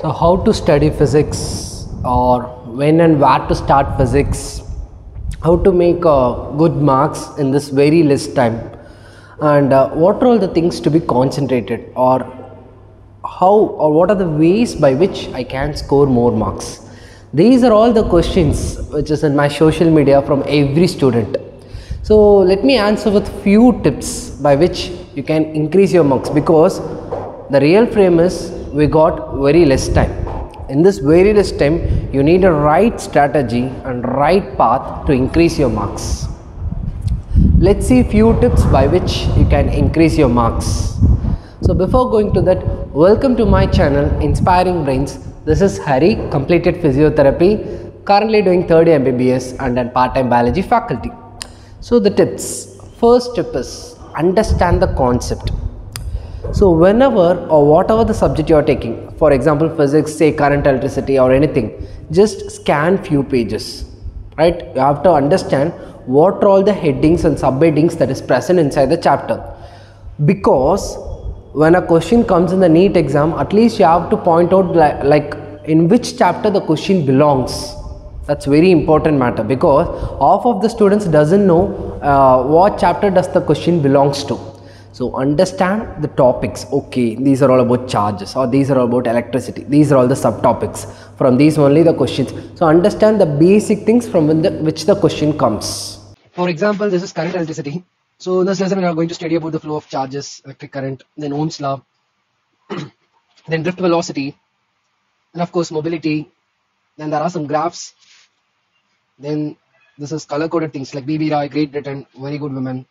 So, how to study physics, or when and where to start physics, how to make uh, good marks in this very less time, and uh, what are all the things to be concentrated, or how or what are the ways by which I can score more marks. These are all the questions which is in my social media from every student. So let me answer with few tips by which you can increase your marks because the real frame is we got very less time. In this very less time, you need a right strategy and right path to increase your marks. Let's see few tips by which you can increase your marks. So before going to that, welcome to my channel Inspiring Brains. This is Hari, completed physiotherapy, currently doing third MBBS and a part-time biology faculty. So the tips. First tip is understand the concept. So whenever or whatever the subject you are taking, for example physics, say current electricity or anything, just scan few pages. Right? You have to understand what are all the headings and subheadings that is present inside the chapter. Because when a question comes in the NEET exam, at least you have to point out like, like in which chapter the question belongs. That's very important matter because half of the students doesn't know uh, what chapter does the question belongs to. So understand the topics. Okay, these are all about charges or these are all about electricity. These are all the subtopics. From these only the questions. So understand the basic things from the, which the question comes. For example, this is current electricity. So in this lesson we are going to study about the flow of charges, electric current, then Ohm's law, then drift velocity, and of course mobility. Then there are some graphs. Then this is color coded things like BB Roy, Great Britain, very good women.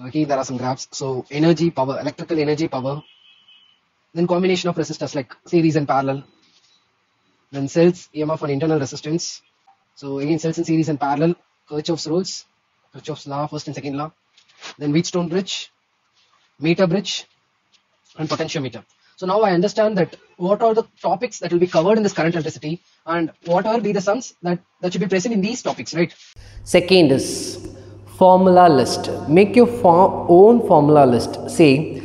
So there are some graphs. So energy, power, electrical energy, power. Then combination of resistors like series and parallel. Then cells, EMF and internal resistance. So again cells in series and parallel, Kirchhoff's rules, Kirchhoff's law, first and second law. Then Wheatstone bridge, meter bridge, and potentiometer. So now I understand that what are the topics that will be covered in this current electricity and what are be the sums that, that should be present in these topics, right? Second is formula list. Make your form, own formula list. See,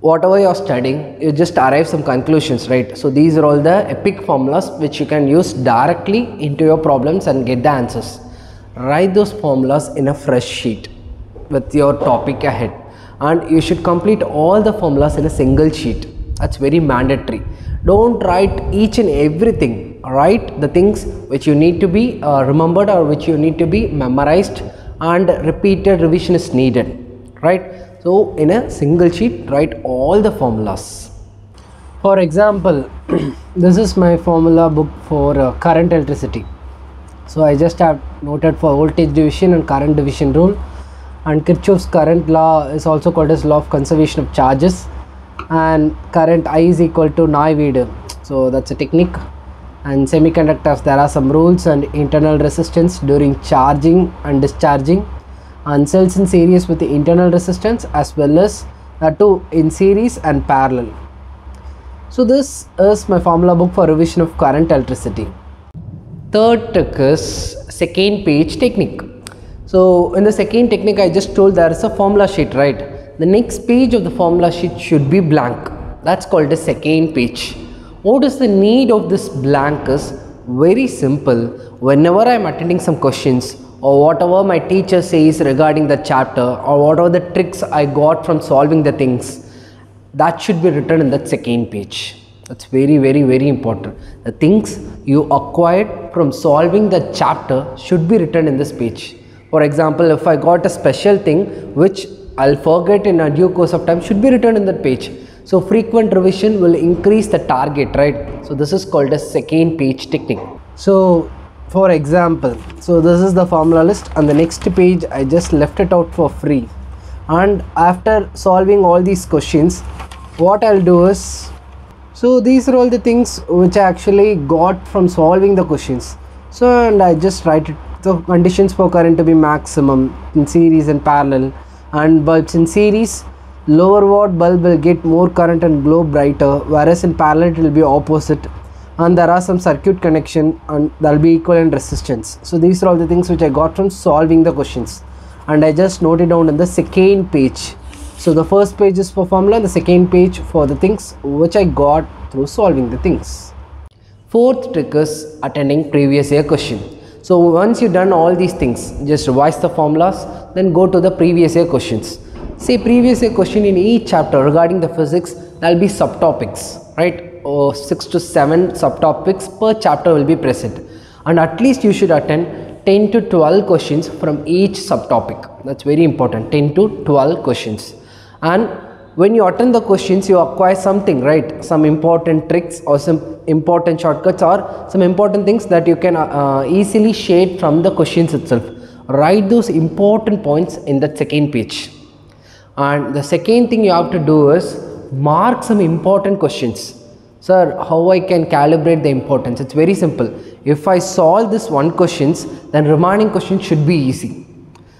whatever you're studying, you just arrive some conclusions, right? So these are all the epic formulas which you can use directly into your problems and get the answers. Write those formulas in a fresh sheet with your topic ahead and you should complete all the formulas in a single sheet that's very mandatory don't write each and everything write the things which you need to be uh, remembered or which you need to be memorized and repeated revision is needed right? So in a single sheet write all the formulas. For example this is my formula book for uh, current electricity. So i just have noted for voltage division and current division rule. And Kirchhoff's current law is also called as law of conservation of charges. And current I is equal to neAvd so that's a technique and semiconductors there are some rules and internal resistance during charging and discharging and cells in series with the internal resistance as well as that too in series and parallel so this is my formula book for revision of current electricity third trick is second page technique so in the second technique I just told there is a formula sheet right. The next page of the formula sheet should be blank. That's called the second page. What is the need of this blank is very simple. Whenever I am attending some questions or whatever my teacher says regarding the chapter or whatever the tricks I got from solving the things that should be written in that second page. That's very very very important. The things you acquired from solving the chapter should be written in this page for example if i got a special thing which i'll forget in a due course of time should be written in that page so frequent revision will increase the target right? So this is called a second page technique. So for example so this is the formula list and the next page i just left it out for free. And after solving all these questions what i'll do is so these are all the things which i actually got from solving the questions. So and i just write it conditions for current to be maximum in series and parallel and bulbs in series lower watt bulb will get more current and glow brighter whereas in parallel it will be opposite. And there are some circuit connection and there will be equivalent resistance. So these are all the things which i got from solving the questions. And i just noted down in the second page. So the first page is for formula the second page for the things which i got through solving the things. Fourth trick is attending previous year question. So once you've done all these things just revise the formulas then go to the previous year questions say previous question in each chapter regarding the physics there will be subtopics right? Or 6 to 7 subtopics per chapter will be present. And at least you should attend 10 to 12 questions from each subtopic. That's very important 10 to 12 questions. And when you attend the questions you acquire something right? Some important tricks or some important shortcuts or some important things that you can uh, easily shade from the questions itself. Write those important points in the second page and the second thing you have to do is mark some important questions. Sir how i can calibrate the importance? It's very simple. If i solve this one questions then remaining questions should be easy.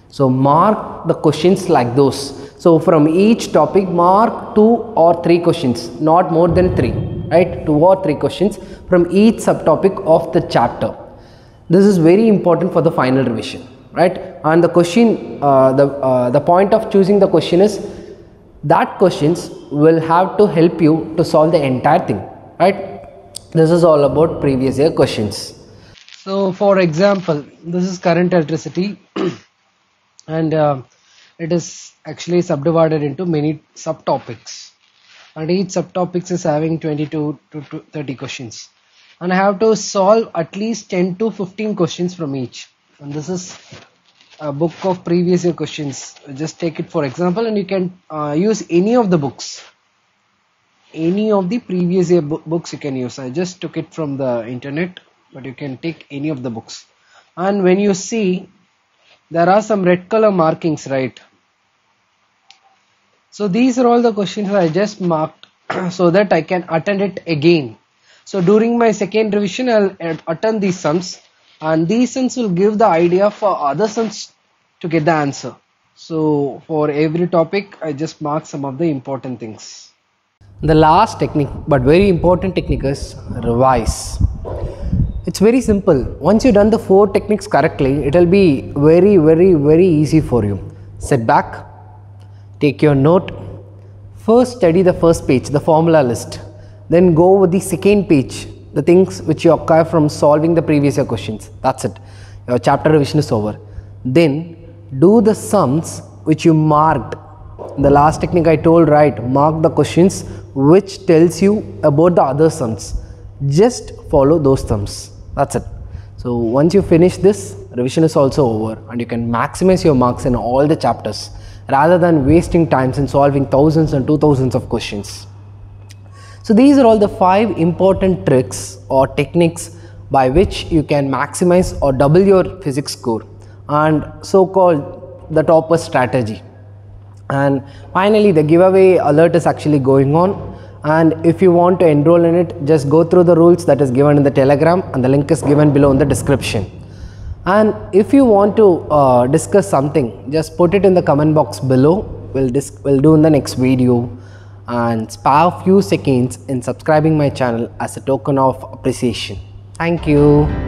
So mark the questions like those. So from each topic mark two or three questions not more than three right? Two or three questions from each subtopic of the chapter. This is very important for the final revision right and the question uh, the uh, the point of choosing the question is that questions will have to help you to solve the entire thing right? This is all about previous year questions. So for example this is current electricity and uh, it is actually subdivided into many subtopics. And each subtopics is having 22 to 30 questions. And I have to solve at least 10 to 15 questions from each. And this is a book of previous year questions. Just take it for example and you can uh, use any of the books. Any of the previous year bo books you can use. I just took it from the internet but you can take any of the books. And when you see there are some red color markings right? So these are all the questions I just marked so that I can attend it again. So during my second revision I'll attend these sums and these sums will give the idea for other sums to get the answer. So for every topic I just mark some of the important things. The last technique but very important technique is revise. It's very simple. Once you've done the four techniques correctly it will be very very very easy for you. Sit back take your note first study the first page the formula list. Then go over the second page the things which you acquire from solving the previous year questions. That's it. Your chapter revision is over. Then do the sums which you marked. The last technique i told right mark the questions which tells you about the other sums. Just follow those sums. That's it. So once you finish this revision is also over and you can maximize your marks in all the chapters rather than wasting times in solving thousands and two thousands of questions so these are all the five important tricks or techniques by which you can maximize or double your physics score and so called the topper strategy. And finally the giveaway alert is actually going on. And if you want to enroll in it just go through the rules that is given in the telegram and the link is given below in the description. And if you want to uh, discuss something just put it in the comment box below. We'll we'll do in the next video and spare a few seconds in subscribing my channel as a token of appreciation. Thank you